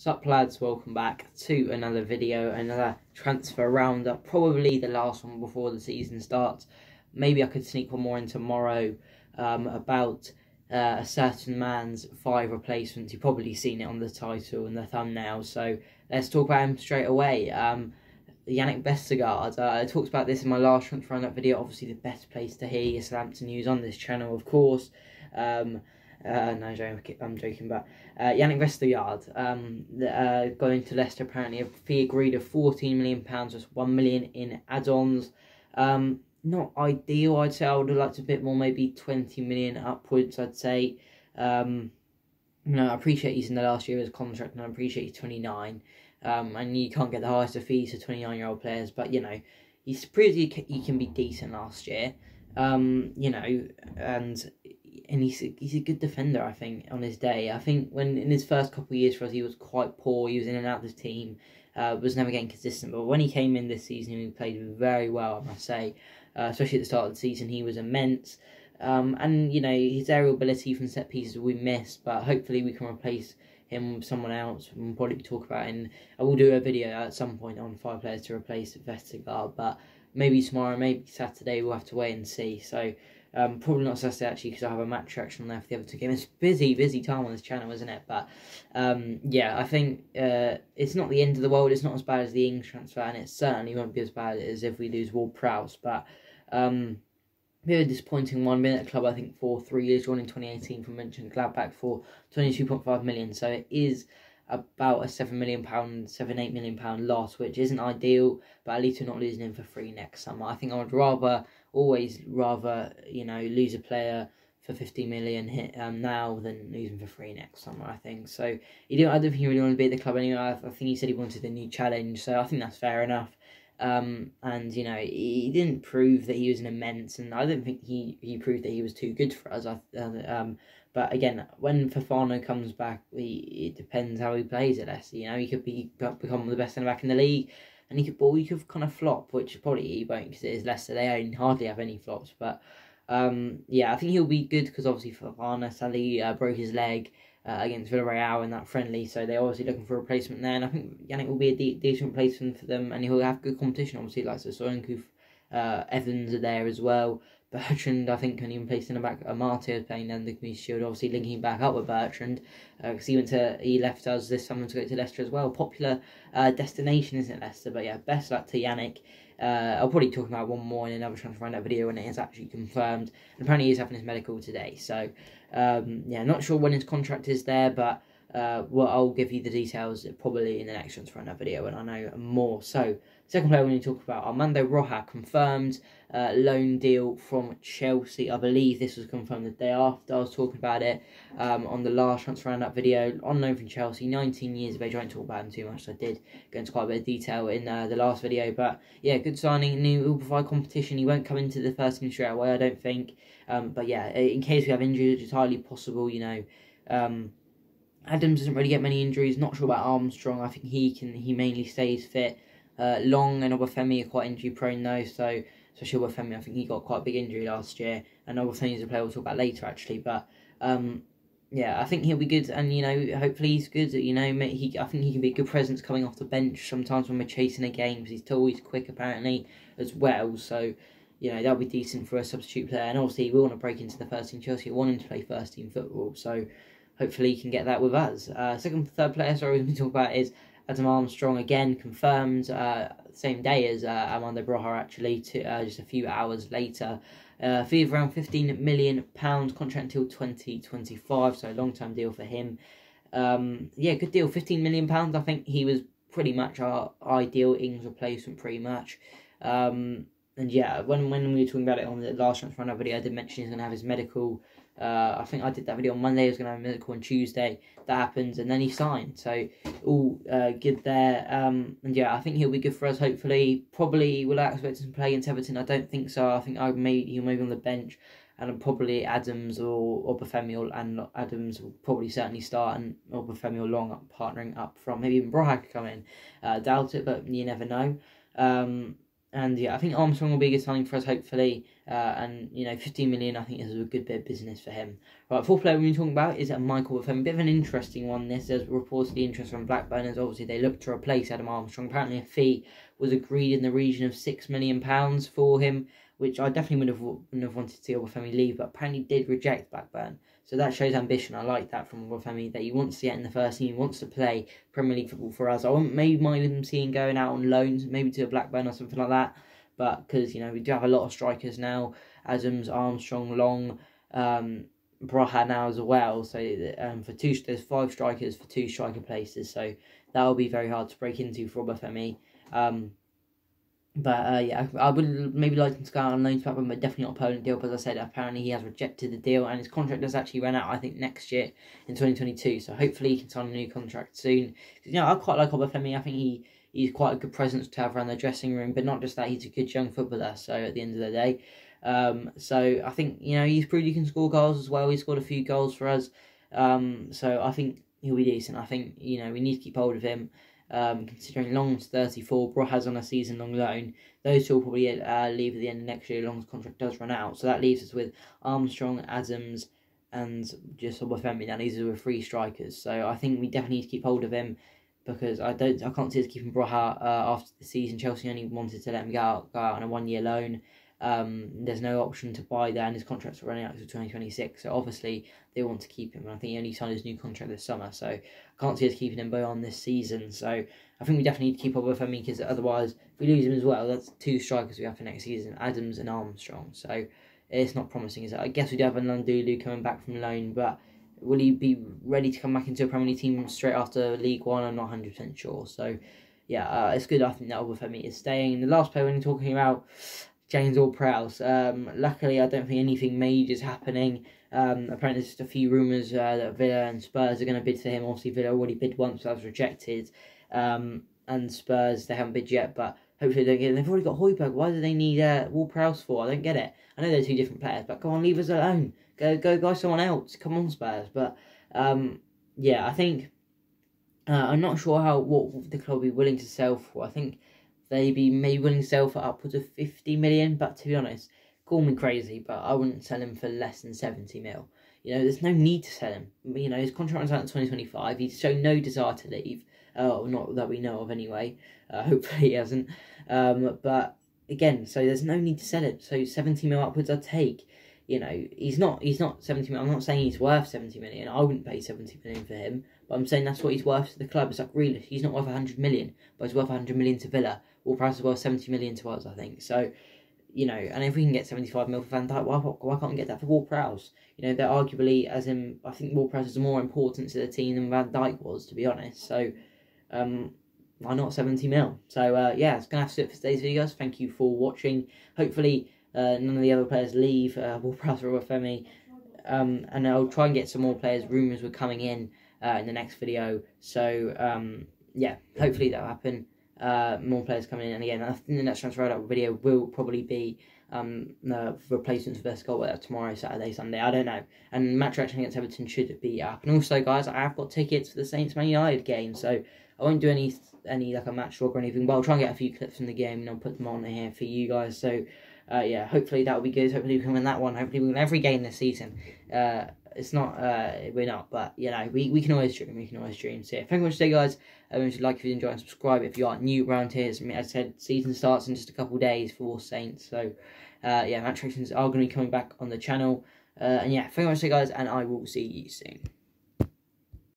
Sup lads, welcome back to another video, another transfer roundup, probably the last one before the season starts. Maybe I could sneak one more in tomorrow um, about uh, a certain man's five replacements. You've probably seen it on the title and the thumbnail, so let's talk about him straight away. Um, Yannick Vestergaard, uh, I talked about this in my last transfer roundup video, obviously the best place to hear your Southampton news on this channel, of course. Um, uh, no, I'm joking, but uh, Yannick Vestergaard um, uh, going to Leicester apparently a fee agreed of £14 million, just £1 million in add ons. Um, not ideal, I'd say. I would have liked a bit more, maybe 20 million upwards, I'd say. Um, you know, I appreciate he's in the last year of his contract and I appreciate he's 29. Um, and you can't get the highest of fees for 29 year old players, but you know, he's proved he can, he can be decent last year. Um, you know, and and he's a, he's a good defender. I think on his day. I think when in his first couple of years for us, he was quite poor. He was in and out of the team, uh, was never getting consistent. But when he came in this season, he played very well. I must say, uh, especially at the start of the season, he was immense. Um, and you know his aerial ability from set pieces we missed, but hopefully we can replace him with someone else. We'll probably talk about and I will do a video at some point on five players to replace Vestergaard, but maybe tomorrow, maybe Saturday. We'll have to wait and see. So um, probably not Saturday actually because I have a match reaction there for the other two games. It's busy, busy time on this channel, isn't it? But um, yeah, I think uh, it's not the end of the world. It's not as bad as the Ings transfer, and it certainly won't be as bad as if we lose Ward Prowse. But um, bit of a disappointing one. At club, I think, for three years. Joined in 2018 from Mönchengladbach for 22.5 million. So it is about a seven million pound, seven eight million pound loss, which isn't ideal. But at least we're not losing him for free next summer. I think I would rather always rather you know lose a player for 50 million hit um, now than him for free next summer. I think so. You know, I don't think he really wanted to be at the club anyway. I, I think he said he wanted a new challenge, so I think that's fair enough. Um, and you know, he didn't prove that he was an immense, and I don't think he, he proved that he was too good for us. I, um, but again, when Fofana comes back, he, it depends how he plays at Leicester. You know, he could be become the best centre back in the league and he could, well, he could kind of flop, which probably he won't because it is Leicester. They hardly have any flops, but um, yeah, I think he'll be good because obviously Fofana sadly uh, broke his leg uh, against Villarreal in that friendly, so they're obviously looking for a replacement there. And I think Yannick will be a de- decent replacement for them, and he'll have good competition. Obviously, like so Soyuncu, uh, Evans are there as well. Bertrand, I think, can even play in the back. Amartey is playing then the Community Shield, obviously linking back up with Bertrand because uh, he went to he left us this summer to go to Leicester as well. Popular uh, destination, isn't Leicester? But yeah, best luck to Yannick. Uh, I'll probably talk about one more in another transfer roundup video when it is actually confirmed. And apparently, he's having his medical today. So um, yeah, not sure when his contract is there, but uh, well, I'll give you the details probably in the next transfer roundup video when I know more. So second player we need to talk about Armando Broja confirmed uh, loan deal from Chelsea. I believe this was confirmed the day after I was talking about it um, on the last transfer roundup video. On loan from Chelsea, 19 years of age. I won't talk about him too much, so I did go into quite a bit of detail in uh, the last video. But yeah, good signing. New will provide competition. He won't come into the first team straight away, I don't think. Um, but yeah, in case we have injuries, it's highly possible, you know. Um, Adams doesn't really get many injuries. Not sure about Armstrong. I think he can. He mainly stays fit. Uh, Long and Obafemi are quite injury prone though, so especially Obafemi, I think he got quite a big injury last year, and Obafemi is a player we'll talk about later actually. But um, yeah, I think he'll be good, and you know, hopefully he's good. You know, he I think he can be a good presence coming off the bench sometimes when we're chasing a game because he's tall, he's quick apparently as well. So you know that'll be decent for a substitute player, and obviously we want to break into the first team. Chelsea want him to play first team football, so hopefully he can get that with us. Uh, second, third player, sorry, we talk about is Adam Armstrong again confirmed uh, same day as uh, Armando actually to uh, just a few hours later. Uh, fee of around 15 million pounds contract until 2025 so long term deal for him. Um, yeah good deal. 15 million pounds I think he was pretty much our ideal Ings replacement pretty much. Um, and yeah when when we were talking about it on the last transfer video I did mention he's going to have his medical uh, I think I did that video on Monday. I was going to have a medical on Tuesday. That happens, and then he signed. So all uh, good there. Um, and yeah, I think he'll be good for us. Hopefully, probably will I expect him to play against Everton? I don't think so. I think I may he'll maybe on the bench, and probably Adams or Obafemi and Adams will probably certainly start, and Obafemi or Long partnering up from maybe even Broja could come in. Uh, doubt it, but you never know. Um, and yeah, I think Armstrong will be a good signing for us, hopefully. Uh, and you know, 15 million, I think is a good bit of business for him. Right, fourth player we're talking about is Michael Wortham. A bit of an interesting one. This there's reportedly interest from Blackburn, as obviously they look to replace Adam Armstrong. Apparently, a fee was agreed in the region of six million pounds for him, which I definitely would have wouldn't have wanted to see Obafemi leave, but apparently did reject Blackburn. So that shows ambition. I like that from Obafemi that he wants to get in the first team, he wants to play Premier League football for us. I wouldn't maybe mind him seeing going out on loans, maybe to a Blackburn or something like that. But because you know we do have a lot of strikers now, Adams, Armstrong, Long, um, Broja now as well. So um, for two, there's five strikers for two striker places. So that will be very hard to break into for Obafemi. Um, but uh, yeah, I would maybe like him to go on loan to Blackburn, but definitely not a permanent deal. But as I said, apparently he has rejected the deal, and his contract does actually run out. I think next year in twenty twenty two. So hopefully he can sign a new contract soon. You know, I quite like Obafemi. I think he he's quite a good presence to have around the dressing room. But not just that, he's a good young footballer. So at the end of the day, um, so I think you know he's proved he can score goals as well. He scored a few goals for us. Um, so I think he'll be decent. I think you know we need to keep hold of him. Um, considering Long's 34, Broja's on a season long loan. Those two will probably uh, leave at the end of next year. Long's contract does run out. So that leaves us with Armstrong, Adams, and just Obafemi. That leaves us with three strikers. So I think we definitely need to keep hold of him because I don't, I can't see us keeping Broja uh, after the season. Chelsea only wanted to let him go out, go out on a one year loan. Um, there's no option to buy there, and his contract's running out until 2026. So obviously they want to keep him. And I think he only signed his new contract this summer, so I can't see us keeping him beyond this season. So I think we definitely need to keep up with him because otherwise, if we lose him as well, that's two strikers we have for next season: Adams and Armstrong. So it's not promising, is it? I guess we do have a N'Lundulu coming back from loan, but will he be ready to come back into a Premier League team straight after League One? I'm not 100% sure. So yeah, uh, it's good. I think that Obafemi is staying. The last player we're talking about James Ward-Prowse. Um, luckily, I don't think anything major is happening. Um, apparently, there's just a few rumours uh, that Villa and Spurs are going to bid for him. Obviously, Villa already bid once, so that was rejected. Um, and Spurs, they haven't bid yet, but hopefully they don't get. They've already got Højbjerg. Why do they need uh, Ward-Prowse for? I don't get it. I know they're two different players, but come on, leave us alone. Go, go, guy, someone else. Come on, Spurs. But um, yeah, I think uh, I'm not sure how what the club will be willing to sell for. I think they'd be maybe willing to sell for upwards of 50 million. But to be honest, call me crazy, but I wouldn't sell him for less than 70 mil. You know, there's no need to sell him. You know, his contract runs out in 2025. He's shown no desire to leave. Oh, not that we know of anyway. Uh, hopefully he hasn't. Um, but again, so there's no need to sell him. So 70 mil upwards I'd take. You know, he's not he's not 70 million. I'm not saying he's worth 70 million. I wouldn't pay 70 million for him. But I'm saying that's what he's worth to the club. It's like really, he's not worth 100 million, but he's worth 100 million to Villa. Ward-Prowse is worth 70 million to us, I think. So, you know, and if we can get 75 mil for Van Dijk, why, why can't we get that for Ward-Prowse? You know, they're arguably, as in, I think Ward-Prowse is more important to the team than Van Dijk was, to be honest. So, um, why not 70 mil? So, uh, yeah, it's going to have to do it for today's video, guys. Thank you for watching. Hopefully, uh, none of the other players leave, uh, Ward-Prowse Obafemi. Um, and I'll try and get some more players. Rumours were coming in uh, in the next video. So, um, yeah, hopefully that'll happen uh, more players coming in. And again, I think the next transfer out video will probably be um, the replacements for Scott whether tomorrow, Saturday, Sunday. I don't know. And match reaction against Everton should be up. And also, guys, I have got tickets for the Saints Man United game, so I won't do any any like a match log or anything. But I'll try and get a few clips from the game and I'll put them on here for you guys. So. Uh, yeah, hopefully that'll be good. Hopefully we can win that one. Hopefully we win every game this season. Uh, it's not uh we're not but you know we, we can always dream we can always dream so yeah, thank you much today guys um, if you like if you enjoy and subscribe if you are new around here as I said season starts in just a couple days for Saints so uh yeah match are going to be coming back on the channel uh and yeah thank you much guys and I will see you soon